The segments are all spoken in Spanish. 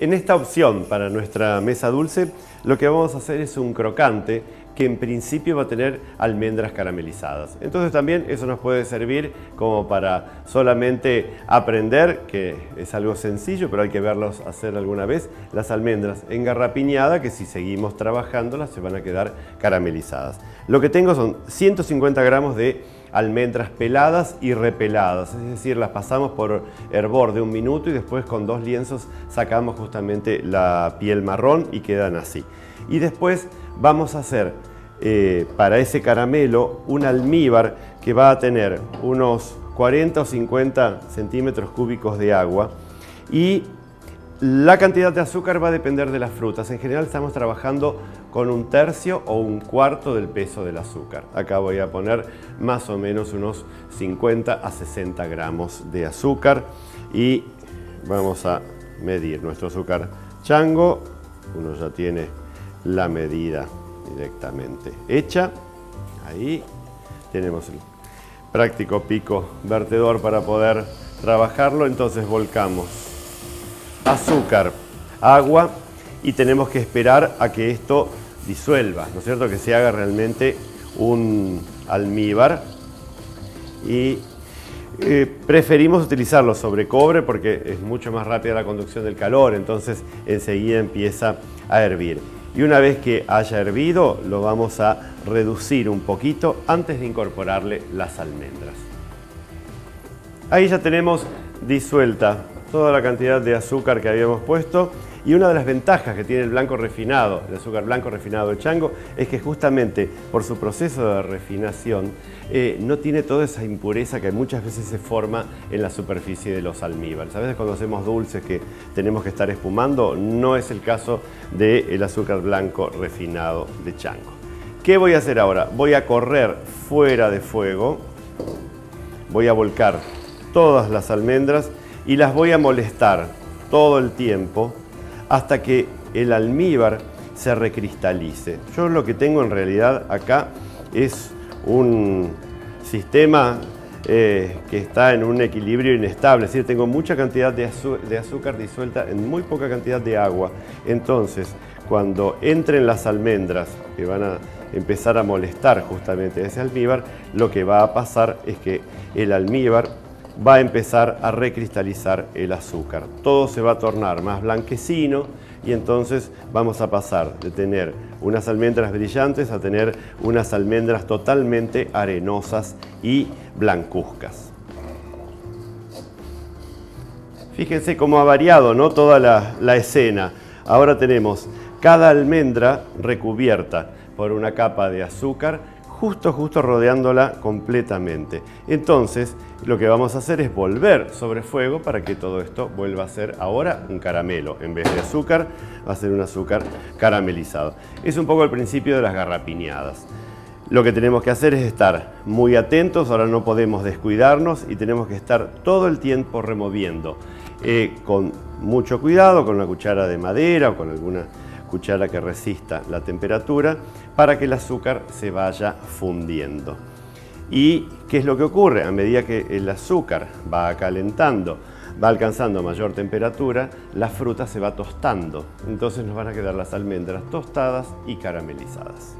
En esta opción para nuestra mesa dulce, lo que vamos a hacer es un crocante que en principio va a tener almendras caramelizadas. Entonces también eso nos puede servir como para solamente aprender, que es algo sencillo, pero hay que verlos hacer alguna vez, las almendras en garrapiñada, que si seguimos trabajándolas se van a quedar caramelizadas. Lo que tengo son 150 gramos de almendras peladas y repeladas, es decir, las pasamos por hervor de un minuto y después con dos lienzos sacamos justamente la piel marrón y quedan así. Y después vamos a hacer eh, para ese caramelo un almíbar que va a tener unos 40 o 50 centímetros cúbicos de agua y la cantidad de azúcar va a depender de las frutas. En general estamos trabajando con un tercio o un cuarto del peso del azúcar. Acá voy a poner más o menos unos 50 a 60 gramos de azúcar y vamos a medir nuestro azúcar chango. Uno ya tiene la medida directamente hecha. Ahí tenemos el práctico pico vertedor para poder trabajarlo. Entonces volcamos azúcar, agua y tenemos que esperar a que esto disuelva, ¿no es cierto? Que se haga realmente un almíbar y eh, preferimos utilizarlo sobre cobre porque es mucho más rápida la conducción del calor, entonces enseguida empieza a hervir. Y una vez que haya hervido, lo vamos a reducir un poquito antes de incorporarle las almendras. Ahí ya tenemos disuelta toda la cantidad de azúcar que habíamos puesto y una de las ventajas que tiene el blanco refinado, el azúcar blanco refinado de chango, es que justamente por su proceso de refinación eh, no tiene toda esa impureza que muchas veces se forma en la superficie de los almíbares. A veces cuando hacemos dulces que tenemos que estar espumando, no es el caso del azúcar blanco refinado de chango. ¿Qué voy a hacer ahora? Voy a correr fuera de fuego, voy a volcar todas las almendras y las voy a molestar todo el tiempo hasta que el almíbar se recristalice. Yo lo que tengo en realidad acá es un sistema eh, que está en un equilibrio inestable, es decir, tengo mucha cantidad de, de azúcar disuelta en muy poca cantidad de agua. Entonces, cuando entren las almendras que van a empezar a molestar justamente ese almíbar, lo que va a pasar es que el almíbar va a empezar a recristalizar el azúcar. Todo se va a tornar más blanquecino y entonces vamos a pasar de tener unas almendras brillantes a tener unas almendras totalmente arenosas y blancuzcas. Fíjense cómo ha variado ¿no? toda la, la escena. Ahora tenemos cada almendra recubierta por una capa de azúcar justo, justo rodeándola completamente. Entonces, lo que vamos a hacer es volver sobre fuego para que todo esto vuelva a ser ahora un caramelo. En vez de azúcar, va a ser un azúcar caramelizado. Es un poco el principio de las garrapiñadas. Lo que tenemos que hacer es estar muy atentos, ahora no podemos descuidarnos y tenemos que estar todo el tiempo removiendo. Eh, con mucho cuidado, con una cuchara de madera o con alguna cuchara que resista la temperatura para que el azúcar se vaya fundiendo. ¿Y qué es lo que ocurre? A medida que el azúcar va calentando, va alcanzando mayor temperatura, la fruta se va tostando. Entonces nos van a quedar las almendras tostadas y caramelizadas.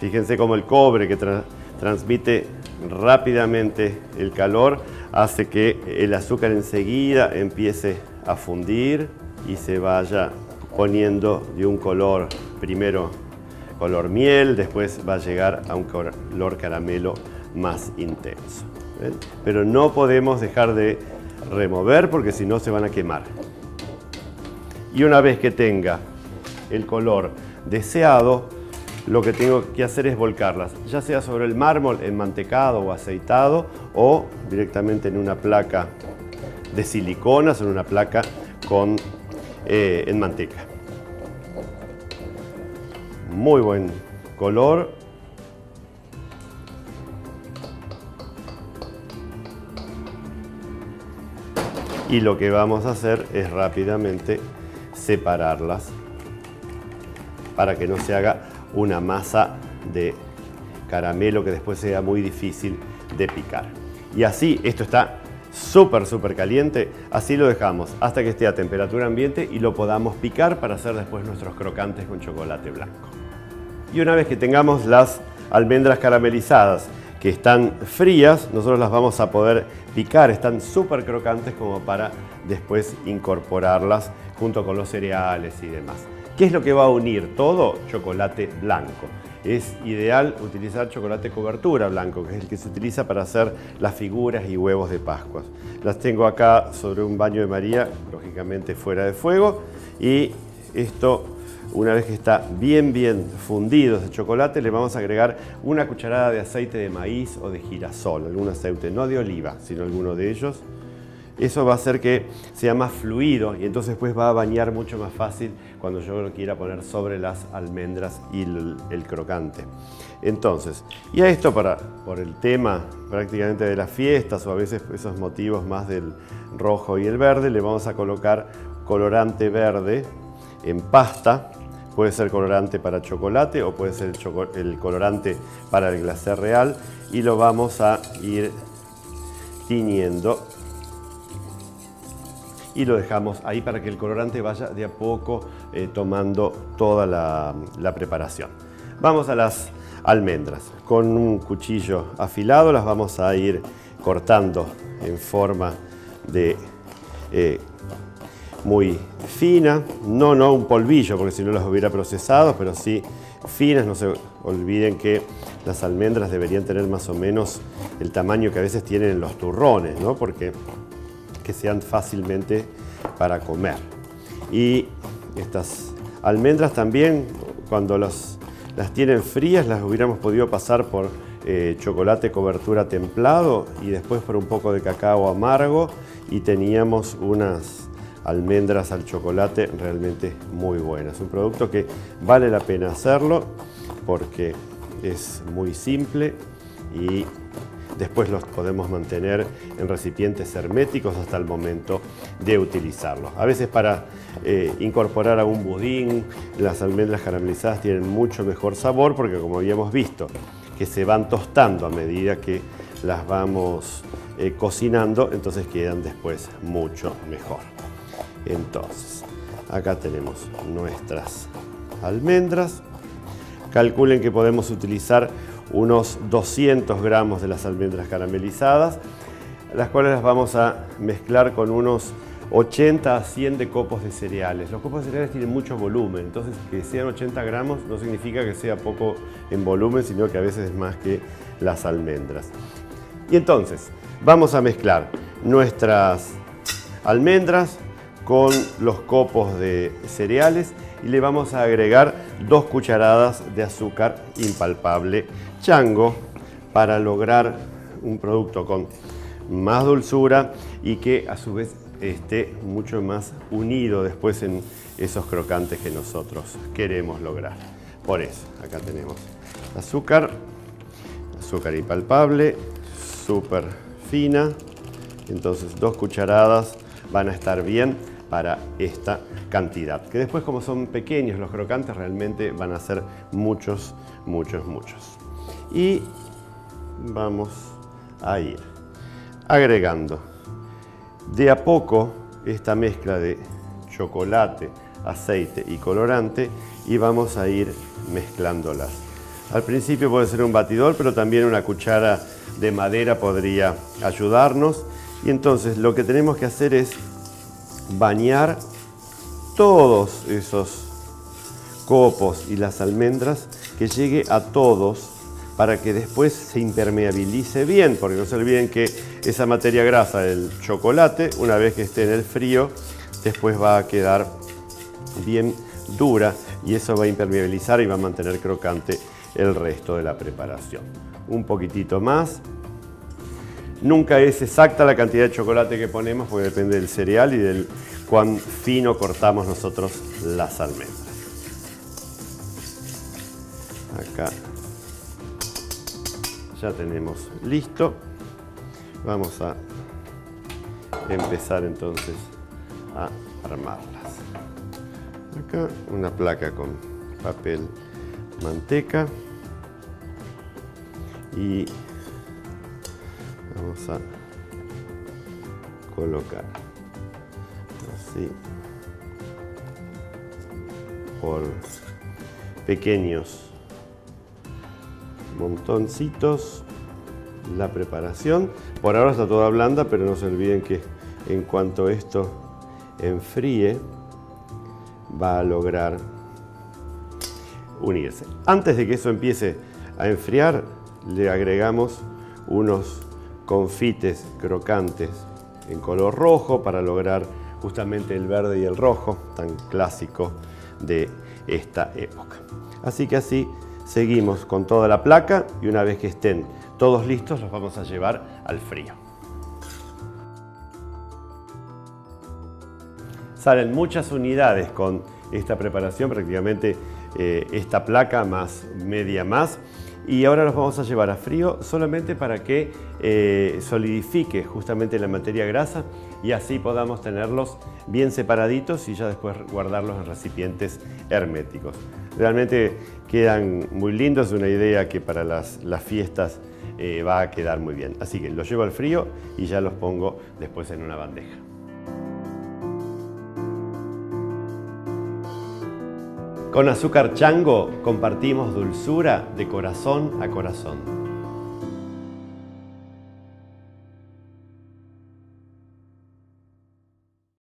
Fíjense cómo el cobre que transmite rápidamente el calor hace que el azúcar enseguida empiece a fundir y se vaya poniendo de un color, primero color miel, después va a llegar a un color caramelo más intenso. Pero no podemos dejar de remover porque si no se van a quemar. Y una vez que tenga el color deseado, lo que tengo que hacer es volcarlas, ya sea sobre el mármol enmantecado o aceitado o directamente en una placa de silicona, en una placa con eh, en manteca. Muy buen color. Y lo que vamos a hacer es rápidamente separarlas para que no se haga una masa de caramelo que después sea muy difícil de picar. Y así esto está súper, súper caliente, así lo dejamos hasta que esté a temperatura ambiente y lo podamos picar para hacer después nuestros crocantes con chocolate blanco. Y una vez que tengamos las almendras caramelizadas que están frías, nosotros las vamos a poder picar, están súper crocantes como para después incorporarlas junto con los cereales y demás. ¿Qué es lo que va a unir todo? Chocolate blanco. Es ideal utilizar chocolate cobertura blanco, que es el que se utiliza para hacer las figuras y huevos de Pascuas. Las tengo acá sobre un baño de María, lógicamente fuera de fuego, y esto una vez que está bien bien fundido ese chocolate, le vamos a agregar una cucharada de aceite de maíz o de girasol, algún aceite, no de oliva, sino alguno de ellos. Eso va a hacer que sea más fluido y entonces después va a bañar mucho más fácil cuando yo lo quiera poner sobre las almendras y el, crocante. Entonces, y a esto para, por el tema prácticamente de las fiestas o a veces esos motivos más del rojo y el verde, le vamos a colocar colorante verde en pasta Puede ser colorante para chocolate o puede ser el, colorante para el glacé real y lo vamos a ir tiñendo y lo dejamos ahí para que el colorante vaya de a poco eh, tomando toda la, preparación. Vamos a las almendras. Con un cuchillo afilado las vamos a ir cortando en forma de eh, muy fina, no, no un polvillo, porque si no las hubiera procesado, pero sí finas, no se olviden que las almendras deberían tener más o menos el tamaño que a veces tienen los turrones, ¿no? porque que sean fácilmente para comer. Y estas almendras también, cuando las, tienen frías, las hubiéramos podido pasar por eh, chocolate cobertura templado y después por un poco de cacao amargo y teníamos unas almendras al chocolate realmente muy buenas. Un producto que vale la pena hacerlo porque es muy simple y después los podemos mantener en recipientes herméticos hasta el momento de utilizarlos. A veces para eh, incorporar a un budín, las almendras caramelizadas tienen mucho mejor sabor porque como habíamos visto, que se van tostando a medida que las vamos eh, cocinando, entonces quedan después mucho mejor. Entonces, acá tenemos nuestras almendras. Calculen que podemos utilizar unos 200 gramos de las almendras caramelizadas, las cuales las vamos a mezclar con unos 80 a 100 de copos de cereales. Los copos de cereales tienen mucho volumen, entonces que sean 80 gramos no significa que sea poco en volumen, sino que a veces es más que las almendras. Y entonces, vamos a mezclar nuestras almendras con los copos de cereales y le vamos a agregar dos cucharadas de azúcar impalpable chango para lograr un producto con más dulzura y que a su vez esté mucho más unido después en esos crocantes que nosotros queremos lograr. Por eso, acá tenemos azúcar, azúcar impalpable, súper fina, entonces dos cucharadas van a estar bien para esta cantidad. Que después como son pequeños los crocantes realmente van a ser muchos, muchos, muchos. Y vamos a ir agregando de a poco esta mezcla de chocolate, aceite y colorante y vamos a ir mezclándolas. Al principio puede ser un batidor, pero también una cuchara de madera podría ayudarnos. Y entonces lo que tenemos que hacer es bañar todos esos copos y las almendras, que llegue a todos para que después se impermeabilice bien, porque no se olviden que esa materia grasa del chocolate, una vez que esté en el frío, después va a quedar bien dura y eso va a impermeabilizar y va a mantener crocante el resto de la preparación. Un poquitito más Nunca es exacta la cantidad de chocolate que ponemos porque depende del cereal y del cuán fino cortamos nosotros las almendras. Acá ya tenemos listo. Vamos a empezar entonces a armarlas. Acá una placa con papel manteca y vamos a colocar así por pequeños montoncitos la preparación. Por ahora está toda blanda, pero no se olviden que en cuanto esto enfríe, va a lograr unirse. Antes de que eso empiece a enfriar, le agregamos unos confites crocantes en color rojo para lograr justamente el verde y el rojo tan clásico de esta época. Así que así seguimos con toda la placa y una vez que estén todos listos los vamos a llevar al frío. Salen muchas unidades con esta preparación, prácticamente eh, esta placa más media más y ahora los vamos a llevar a frío solamente para que eh, solidifique justamente la materia grasa y así podamos tenerlos bien separaditos y ya después guardarlos en recipientes herméticos. Realmente quedan muy lindos, es una idea que para las, fiestas eh, va a quedar muy bien. Así que los llevo al frío y ya los pongo después en una bandeja. Con azúcar chango compartimos dulzura de corazón a corazón.